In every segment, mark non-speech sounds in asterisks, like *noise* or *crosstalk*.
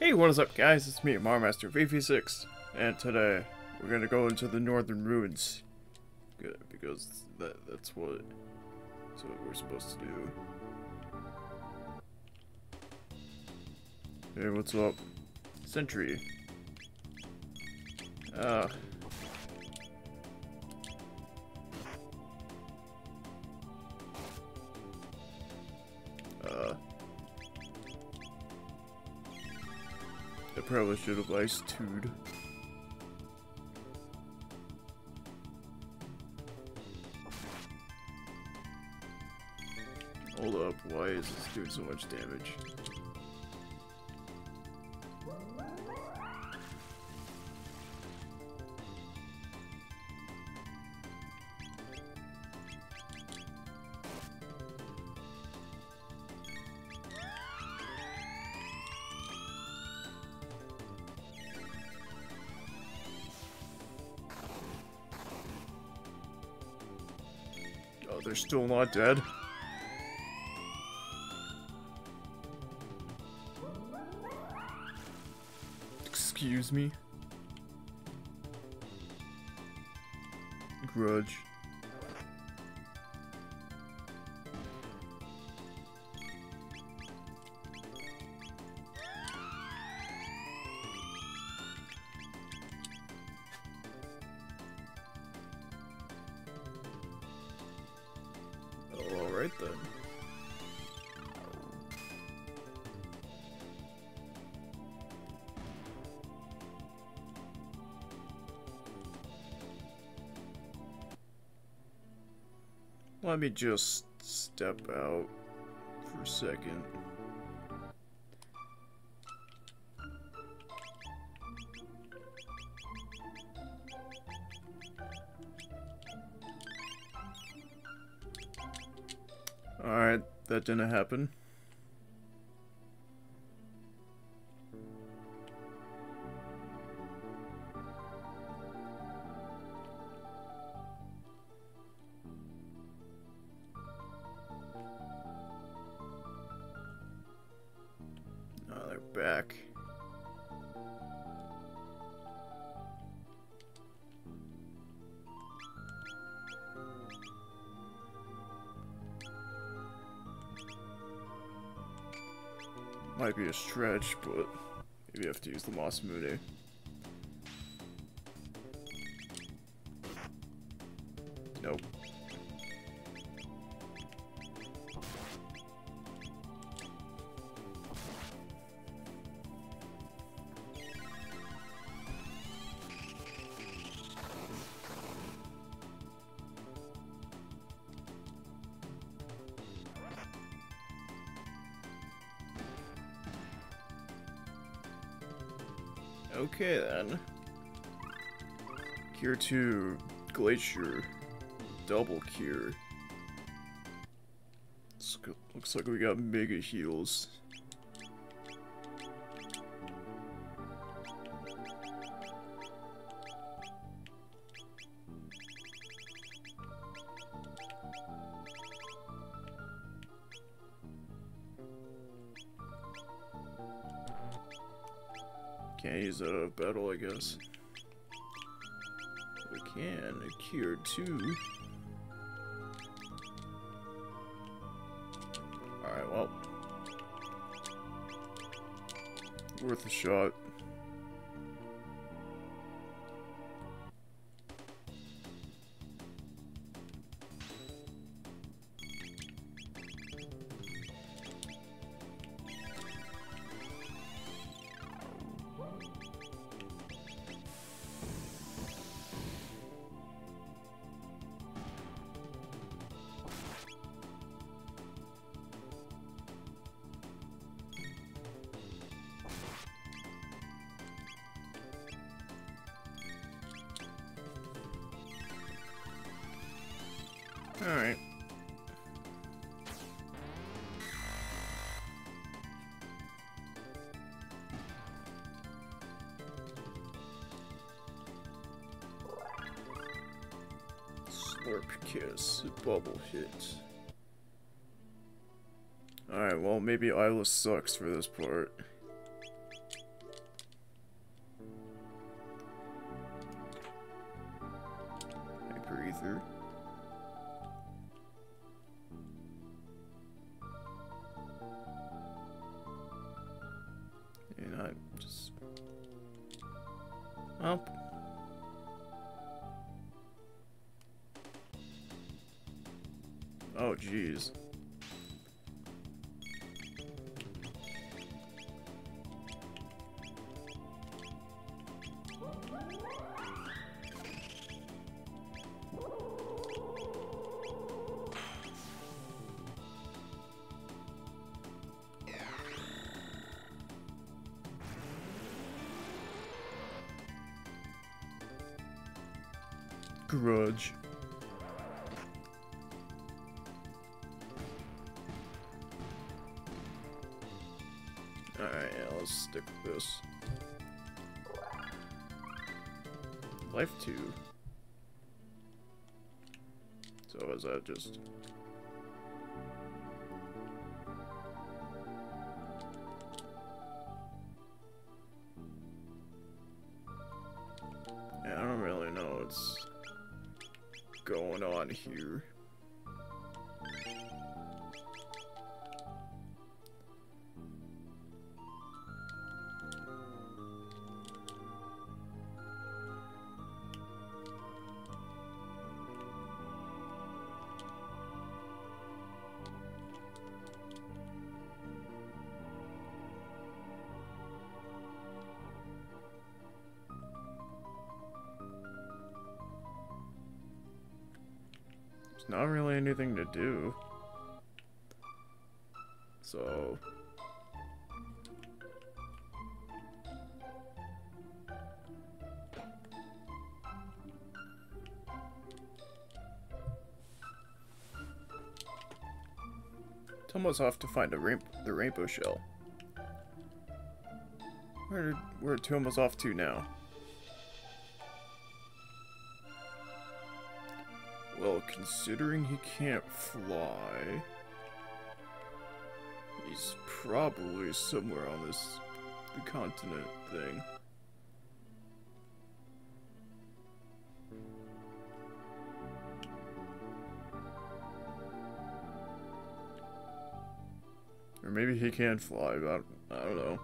Hey, what is up guys? It's me, Maromaster VV6, and today we're gonna go into the Northern Ruins. Because that, that's what, that's what we're supposed to do. Hey, what's up? Sentry. Uh. Probably should have iced Tude. Hold up, why is this doing so much damage? They're still not dead? Excuse me? Grudge. Alright then. Let me just step out for a second. That happen. Oh, they're back. Might be a stretch, but maybe I have to use the Moss Mooney. Okay then. Cure 2, Glacier, double cure. Looks Looks like we got mega heals. Battle, I guess. We can. Cure 2. Alright, well. Worth a shot. Alright. Slurp kiss, bubble hit. Alright, well maybe Ayla sucks for this part. Grudge. Alright, yeah, let's stick with this. Life 2. So is that just... on here. Not really anything to do. So... Toma's off to find a rain the rainbow shell. Where where Toma's off to now? Well, considering he can't fly, he's probably somewhere on this the continent thing. Or maybe he can fly, but I don't know.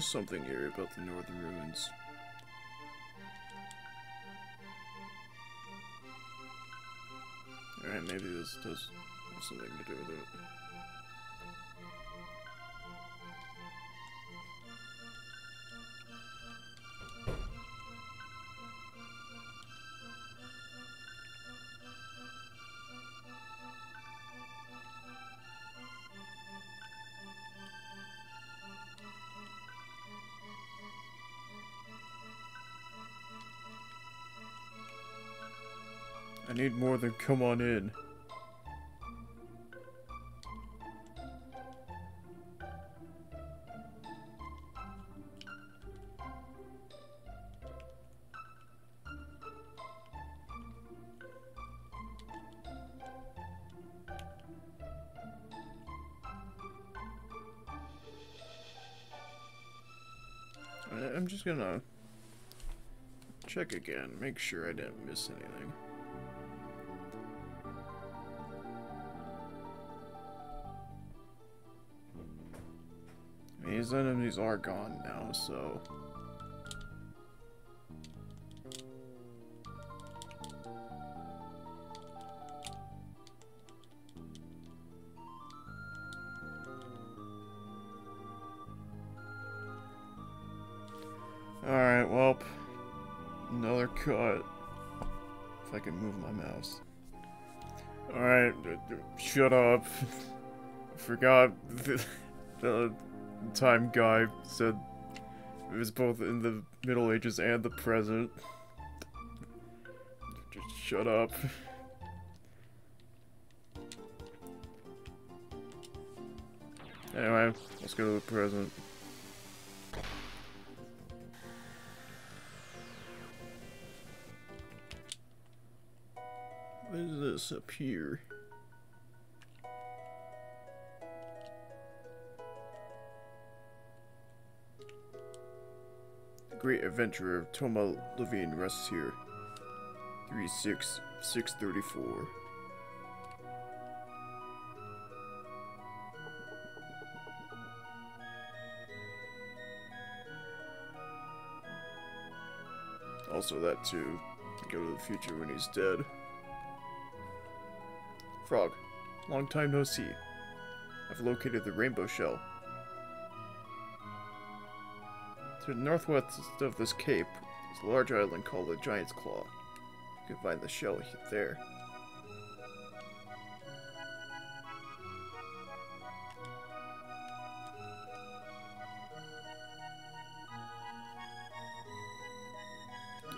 Is something here about the northern ruins. Alright, maybe this does have something to do with it. Than come on in. I'm just gonna check again, make sure I didn't miss anything. these enemies are gone now, so... Alright, well, another cut. If I can move my mouse. Alright, shut up. *laughs* Forgot *laughs* the, the time guy said it was both in the Middle Ages and the present. Just shut up. *laughs* Anyway, let's go to the present. What is this up here? Great adventurer Toma Levine rests here. 36634. Also that too. Go to the future when he's dead. Frog, long time no see. I've located the rainbow shell. To the northwest of this cape is a large island called the Giant's Claw. You can find the shell there.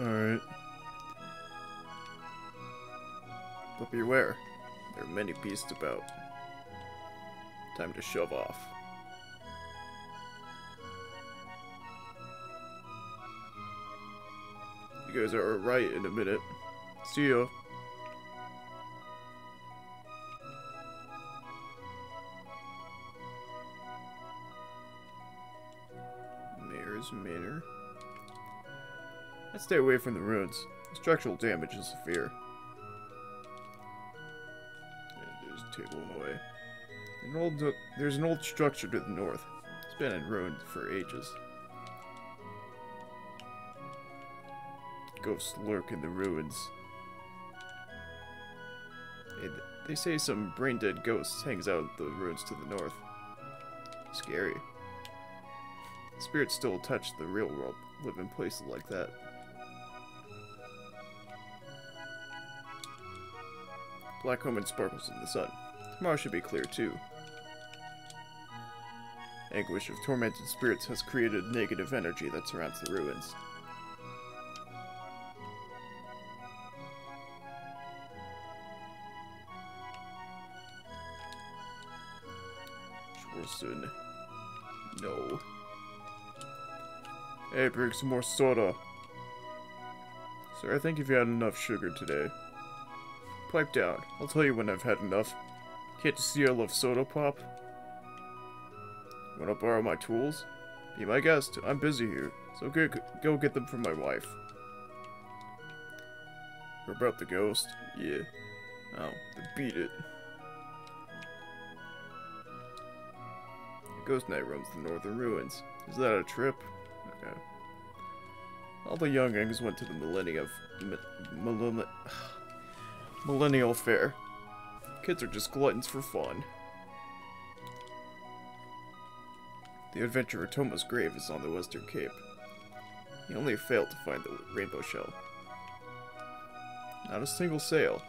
Alright. But beware, there are many beasts about. Time to shove off. Guys are right in a minute. See ya. Mayor's Manor. Let's stay away from the ruins. Structural damage is severe. And there's a table in the way. An old, there's an old structure to the north. It's been in ruins for ages. Ghosts lurk in the ruins. They, they say some brain-dead ghost hangs out the ruins to the north. Scary. Spirits still touch the real world, live in places like that. Black Omen sparkles in the sun. Tomorrow should be clear too. Anguish of tormented spirits has created negative energy that surrounds the ruins. Schwarzen. No. Hey, bring some more soda. Sir, I think you've had enough sugar today. Pipe down. I'll tell you when I've had enough. Can't you see I love soda pop? Wanna borrow my tools? Be my guest. I'm busy here, so go, go get them for my wife. We're about the ghost? Yeah. Oh, beat it. Ghost Knight roams the northern ruins. Is that a trip? Okay. All the younglings went to the millennium *sighs* millennial fair. Kids are just gluttons for fun. The adventurer Toma's grave is on the western cape. He only failed to find the rainbow shell. Not a single sail.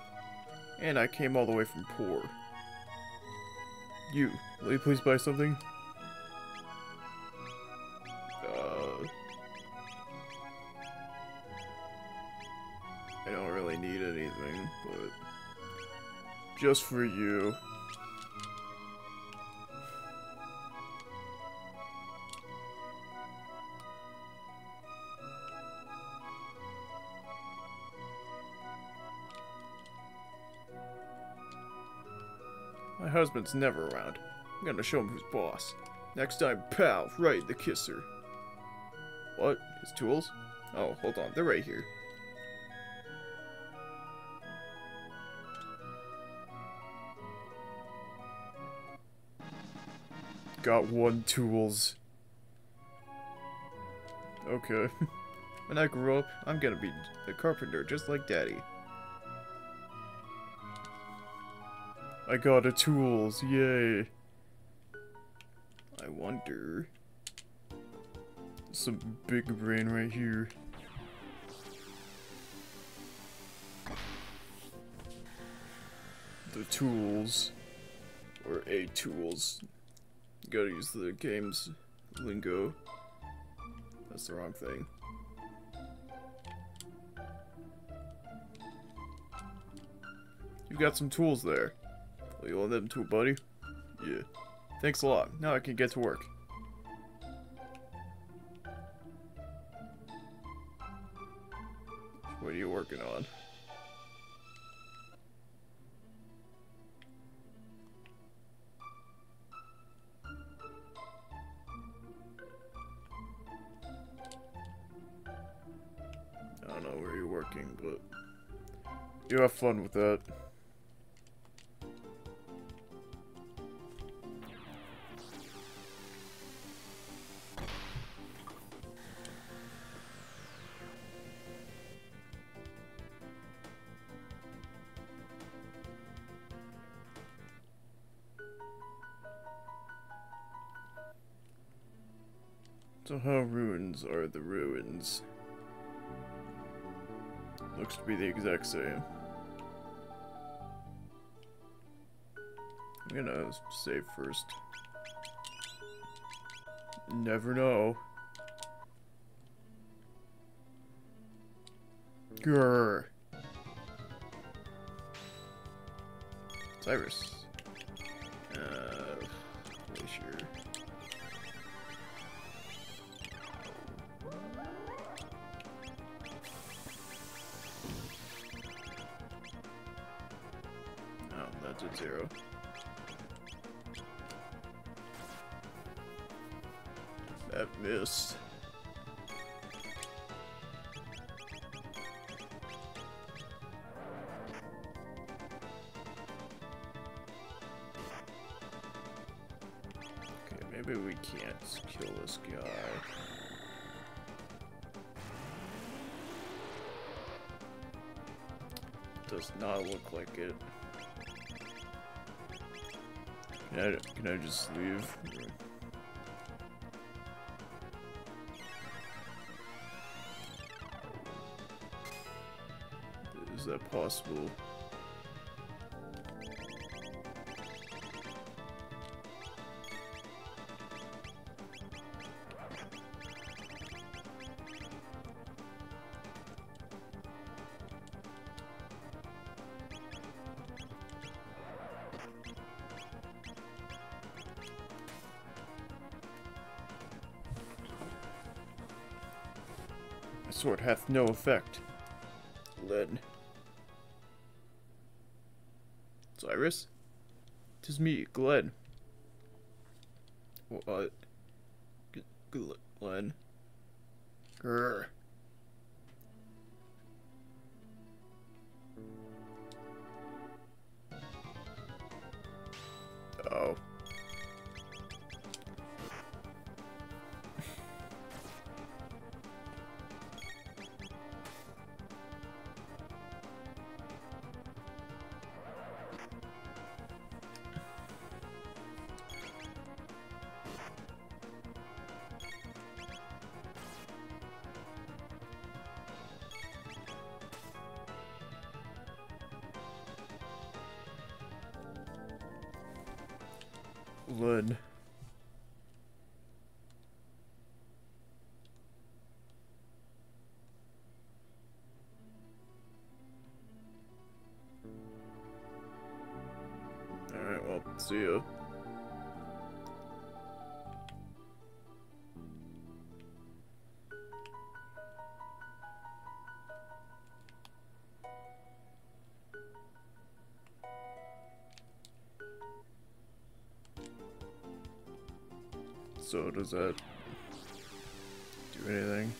And I came all the way from Porre. You, will you please buy something? Just for you. My husband's never around. I'm gonna show him who's boss. Next time, pal, right, the kisser. What? His tools? Oh, hold on, they're right here. Got one tools. Okay. *laughs* when I grow up, I'm gonna be a carpenter just like daddy. I got a tools, yay. I wonder... Some big brain right here. The tools. Or a tools. Gotta use the game's lingo. That's the wrong thing. You've got some tools there. Well, you want them too, buddy? Yeah. Thanks a lot. Now I can get to work. Fun with that. So how ruins are the ruins? Looks to be the exact same. I'm gonna save first. Never know. Grrr. Cyrus. Uh, glacier. Oh, that's a zero. That missed. Okay, maybe we can't kill this guy. Does not look like it. Can I, can I just leave? That possible? Sword hath no effect. Lead. Cyrus? Tis me, Glenn. What? Glenn? Grr. Alright, well, see ya. So does that do anything?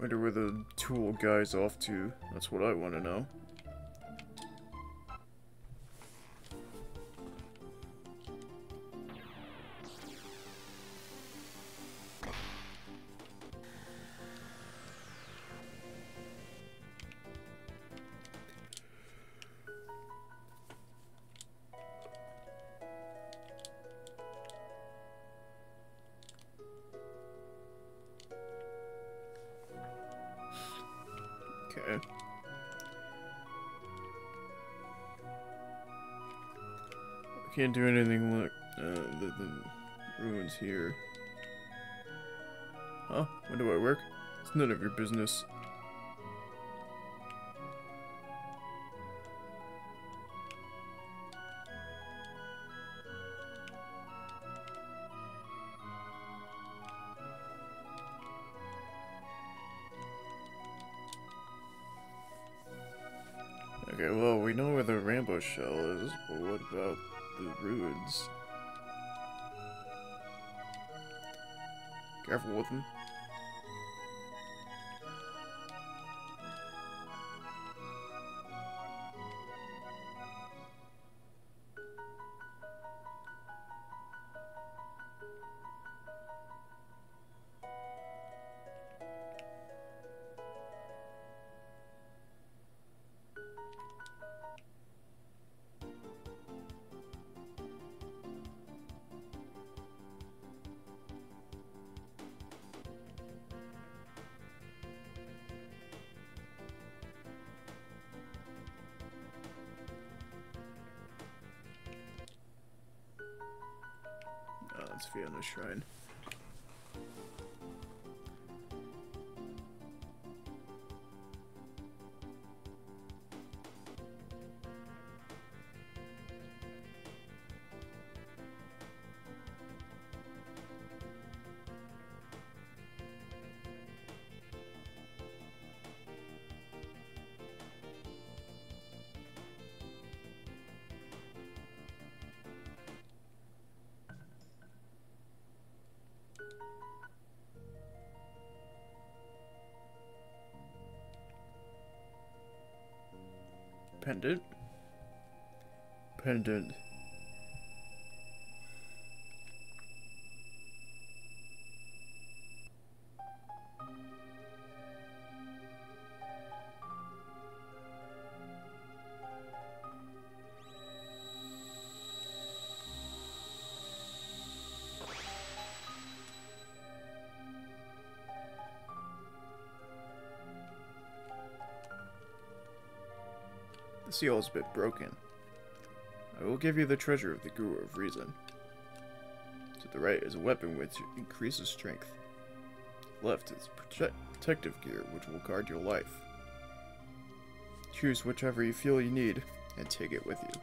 Wonder where the tool guy's off to. That's what I want to know. Can't do anything like uh, the, the ruins here. Huh? When do I work? It's none of your business. Okay, well, we know where the Rambo shell is, but what about the ruins? Careful with them. Fiona Shrine. Pendant? Pendant. Seal is a bit broken. I will give you the treasure of the Guru of Reason. To the right is a weapon which increases strength. Left is prote- protective gear which will guard your life. Choose whichever you feel you need and take it with you.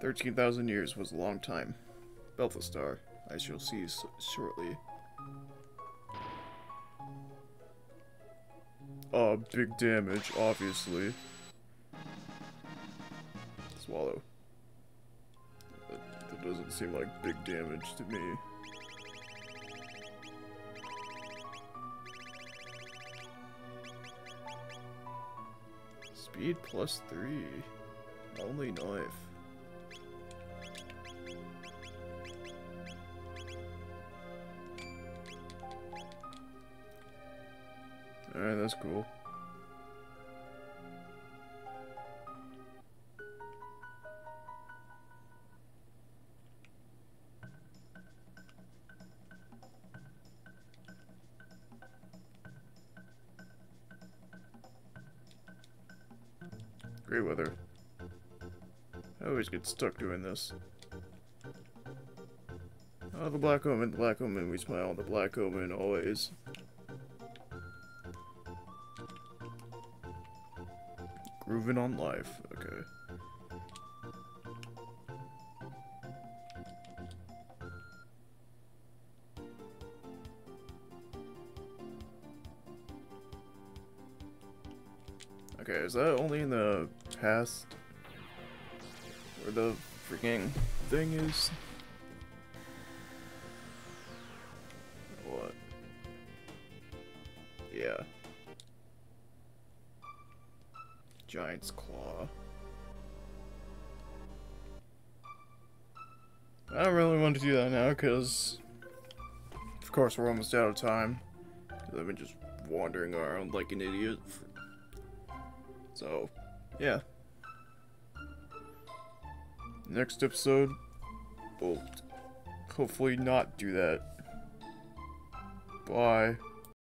13,000 years was a long time. Belthasar, I shall see shortly. Uh, big damage, obviously. Swallow. That, doesn't seem like big damage to me. Speed plus three. Only knife. Alright, that's cool. Great weather. I always get stuck doing this. Oh, the Black Omen, the Black Omen, we smile, the Black Omen, always. Grooving on life, okay. Okay, is that only in the past? Where the freaking thing is? Because... Of course, we're almost out of time. I've been just wandering around like an idiot. So, yeah. Next episode, we'll hopefully not do that. Bye.